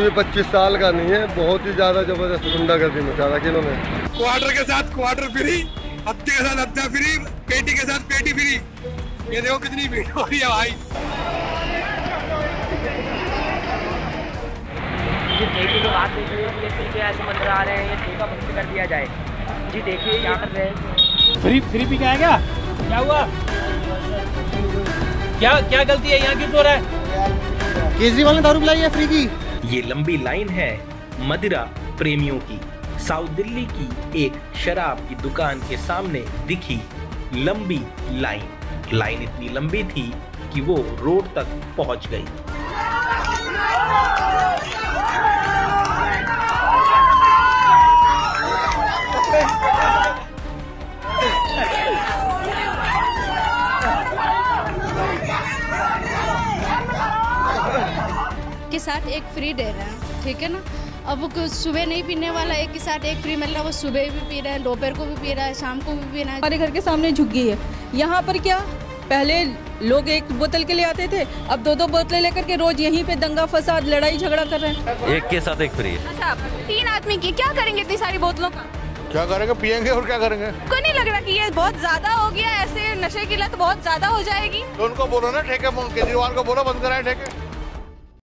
भी पच्चीस साल का नहीं है बहुत ही ज़्यादा ज़बरदस्त गुंडागर्दी मचा रखी इन्होंने। क्वार्टर के साथ क्वार्टर फ्री हफ़्ते के साथ हफ़्ता फ्री पेटी के साथ पेटी फ्री ये देखो कितनी भीड़ हो रही है भाई। जी ठेके की बात देख रहे हो ये ठेके ऐसे मंदिर आ रहे हैं ये ठेका बंद कर दिया जाए। जी देखिए क्या कर रहे हैं। फ्री फ्री पी के आए क्या? क्या हुआ? क्या क्या गलती है? यहाँ क्यों सो रहा है? केजरीवाल ने दारू पिलाई है फ्री की। ये लंबी लाइन है मदिरा प्रेमियों की। साउथ दिल्ली की एक शराब की दुकान के सामने दिखी लंबी लाइन। लाइन इतनी लंबी थी कि वो रोड तक पहुँच गई। साथ एक फ्री दे रहे हैं ठीक है ना? अब वो कुछ सुबह नहीं पीने वाला एक के साथ एक फ्री मतलब वो सुबह भी पी रहा है दोपहर को भी पी रहा है शाम को भी पी रहा है। हमारे घर के सामने झुक गई है। यहाँ पर क्या? पहले लोग एक बोतल के लिए आते थे अब दो दो बोतलें लेकर के रोज यहीं पे दंगा फसाद लड़ाई झगड़ा कर रहे हैं। एक के साथ एक फ्री अच्छा तीन आदमी की क्या करेंगे इतनी सारी बोतलों का? क्या करेंगे पियेंगे और क्या करेंगे? को नहीं लग रहा कि ये बहुत ज़्यादा हो गया ऐसे नशे की लत बहुत ज़्यादा हो जाएगी? तो उनको बोलो ना ठेके केजरीवाल को बोलो बंद कराए ठेके।